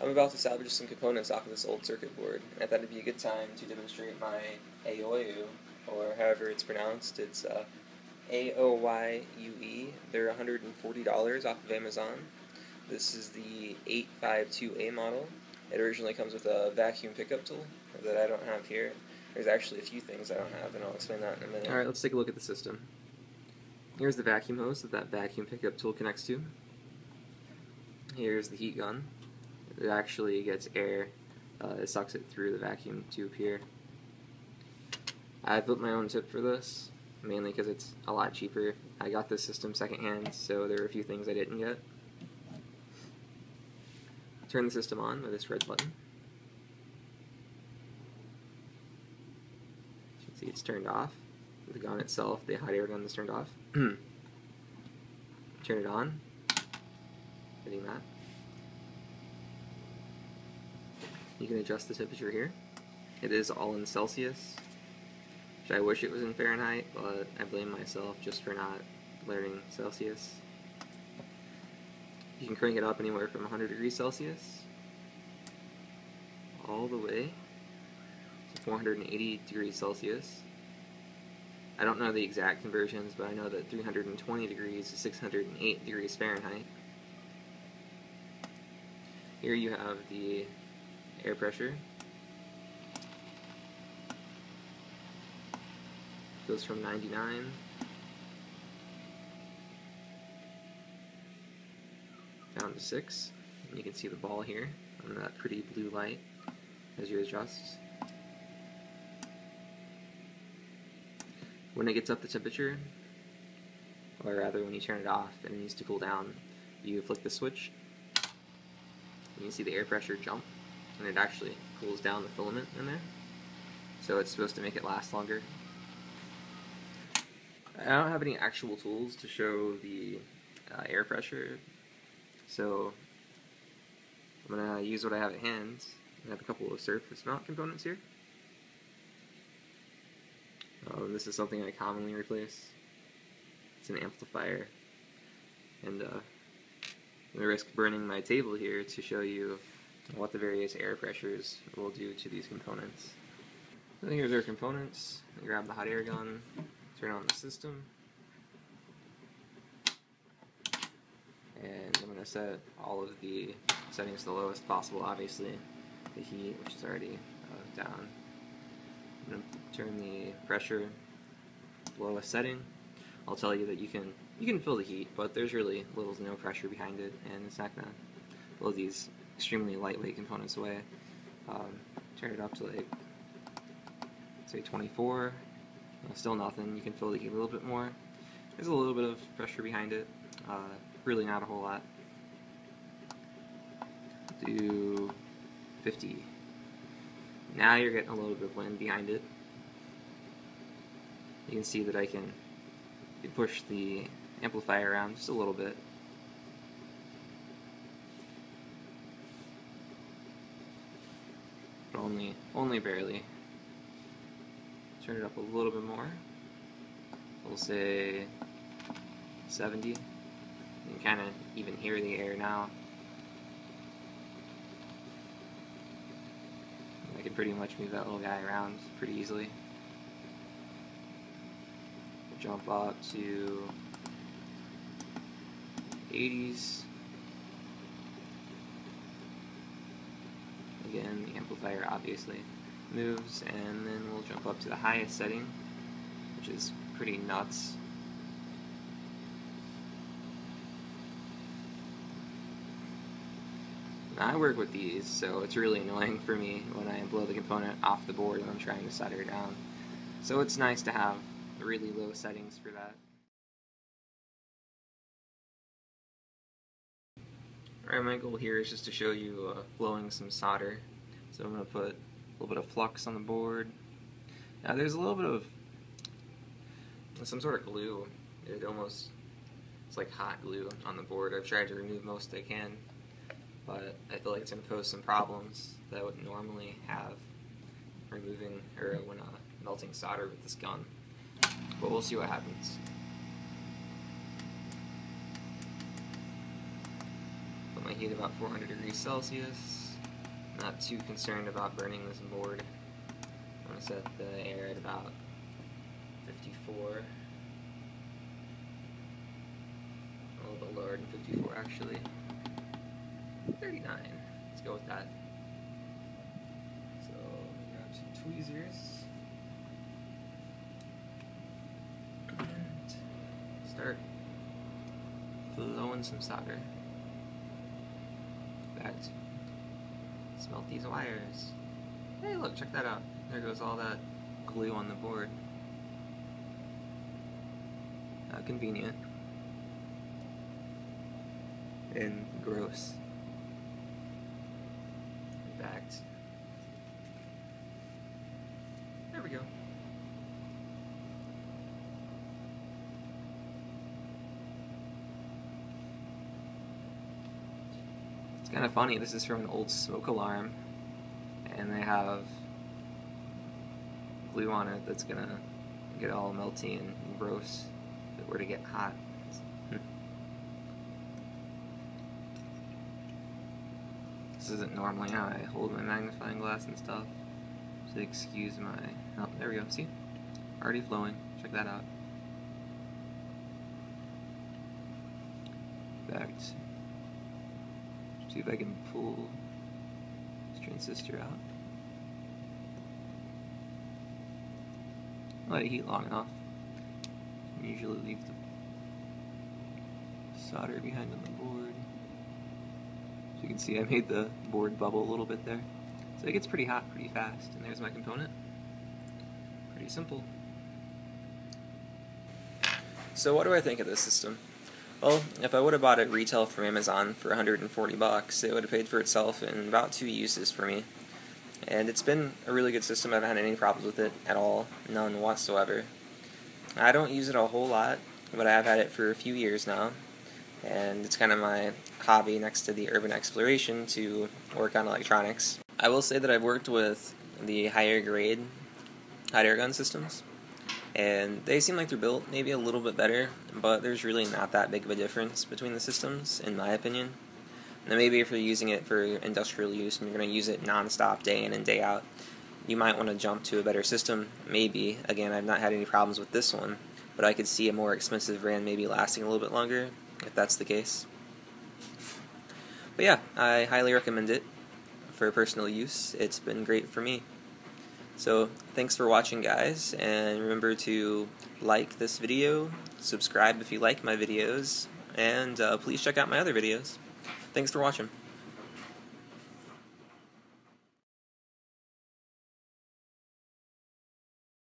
I'm about to salvage some components off of this old circuit board, and I thought it'd be a good time to demonstrate my Aoyue, or however it's pronounced. It's uh, A-O-Y-U-E. They're $140 off of Amazon. This is the 852A model. It originally comes with a vacuum pickup tool that I don't have here. There's actually a few things I don't have, and I'll explain that in a minute. Alright, let's take a look at the system. Here's the vacuum hose that that vacuum pickup tool connects to. Here's the heat gun. It actually gets air. Uh, it sucks it through the vacuum tube here. I built my own tip for this, mainly because it's a lot cheaper. I got this system secondhand, so there are a few things I didn't get. Turn the system on with this red button. You can see it's turned off. The gun itself, the hot air gun is turned off. Turn it on. Hitting that. You can adjust the temperature here. It is all in Celsius, which I wish it was in Fahrenheit, but I blame myself just for not learning Celsius. You can crank it up anywhere from 100 degrees Celsius all the way to 480 degrees Celsius. I don't know the exact conversions, but I know that 320 degrees is 608 degrees Fahrenheit. Here you have the air pressure. Goes from 99 down to 6. And you can see the ball here on that pretty blue light as you adjust. When it gets up the temperature, or rather when you turn it off and it needs to cool down, you flick the switch. You can see the air pressure jump, and it actually cools down the filament in there. So it's supposed to make it last longer. I don't have any actual tools to show the uh, air pressure, so I'm going to use what I have at hand. I have a couple of surface mount components here. Um, this is something I commonly replace. It's an amplifier. And uh, I'm going to risk burning my table here to show you what the various air pressures will do to these components. So here's our components. Grab the hot air gun, turn on the system, and I'm going to set all of the settings to the lowest possible, obviously the heat, which is already uh, down. I'm going to turn the pressure lowest setting. I'll tell you that you can you can feel the heat, but there's really little to no pressure behind it, and it's not going to blow these extremely lightweight components away. Um, turn it up to like say 24. still nothing. You can feel the heat a little bit more. There's a little bit of pressure behind it. Uh, really not a whole lot. Do 50. Now you're getting a little bit of wind behind it. You can see that I can push the amplifier around just a little bit. But only, only barely. Turn it up a little bit more. We'll say 70. You can kind of even hear the air now. I could pretty much move that little guy around pretty easily. Jump up to 80s. Again, the amplifier obviously moves, and then we'll jump up to the highest setting, which is pretty nuts. I work with these, so it's really annoying for me when I blow the component off the board and I'm trying to solder it down. So it's nice to have really low settings for that. Alright, my goal here is just to show you uh, blowing some solder. So I'm going to put a little bit of flux on the board. Now there's a little bit of some sort of glue. It almost, it's like hot glue on the board. I've tried to remove most I can but I feel like it's going to pose some problems that I wouldn't normally have removing or when uh, melting solder with this gun. But we'll see what happens. Put my heat about 400 degrees Celsius. Not too concerned about burning this board. I'm going to set the air at about 54. A little bit lower than 54 actually. 39. Let's go with that. So grab some tweezers. And start blowing some solder. Back smelt these wires. Hey look, check that out. There goes all that glue on the board. How convenient. And gross. Backed. There we go. It's kind of funny. This is from an old smoke alarm, and they have glue on it that's gonna get all melty and gross if it were to get hot. Hmm. this isn't normally how I hold my magnifying glass and stuff, so excuse my. Oh, there we go. See, already flowing. Check that out. Back. See if I can pull this transistor out. Let it heat long enough. Usually leave the solder behind on the board. As you can see, I made the board bubble a little bit there. So it gets pretty hot pretty fast. And there's my component. Pretty simple. So what do I think of this system? Well, if I would have bought it retail from Amazon for 140 bucks, it would have paid for itself in about two uses for me. And it's been a really good system. I haven't had any problems with it at all, none whatsoever. I don't use it a whole lot, but I have had it for a few years now. And it's kind of my hobby next to the urban exploration to work on electronics. I will say that I've worked with the higher grade hot air gun systems and they seem like they're built maybe a little bit better, but there's really not that big of a difference between the systems, in my opinion. Now, maybe if you're using it for industrial use and you're going to use it non-stop, day in and day out, you might want to jump to a better system. Maybe. Again, I've not had any problems with this one, but I could see a more expensive brand maybe lasting a little bit longer, if that's the case. But yeah, I highly recommend it for personal use. It's been great for me. So thanks for watching guys and remember to like this video, subscribe if you like my videos, and uh, please check out my other videos. Thanks for watching.